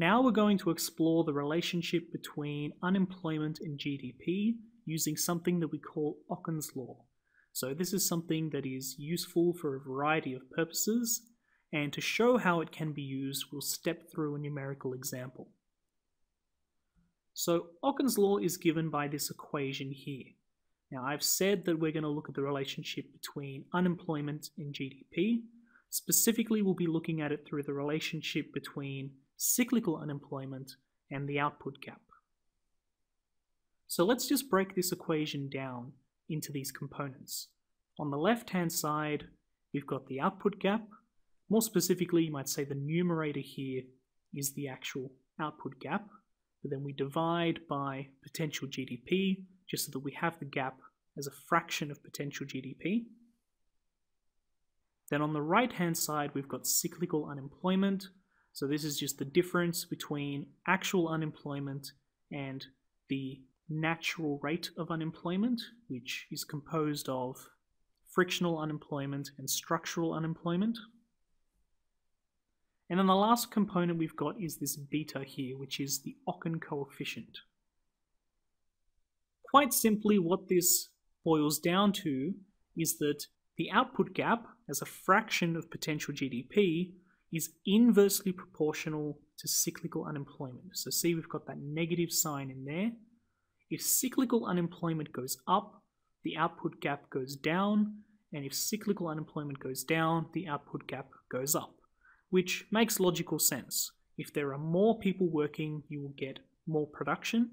Now we're going to explore the relationship between unemployment and GDP using something that we call Okun's law. So this is something that is useful for a variety of purposes, and to show how it can be used, we'll step through a numerical example. So Okun's law is given by this equation here. Now I've said that we're going to look at the relationship between unemployment and GDP. Specifically, we'll be looking at it through the relationship between cyclical unemployment and the output gap. So let's just break this equation down into these components. On the left-hand side, we've got the output gap. More specifically, you might say the numerator here is the actual output gap, but then we divide by potential GDP, just so that we have the gap as a fraction of potential GDP. Then on the right-hand side, we've got cyclical unemployment. So this is just the difference between actual unemployment and the natural rate of unemployment, which is composed of frictional unemployment and structural unemployment. And then the last component we've got is this beta here, which is the Okun coefficient. Quite simply, what this boils down to is that the output gap as a fraction of potential GDP is inversely proportional to cyclical unemployment. So see we've got that negative sign in there. If cyclical unemployment goes up, the output gap goes down, and if cyclical unemployment goes down, the output gap goes up, which makes logical sense. If there are more people working, you will get more production.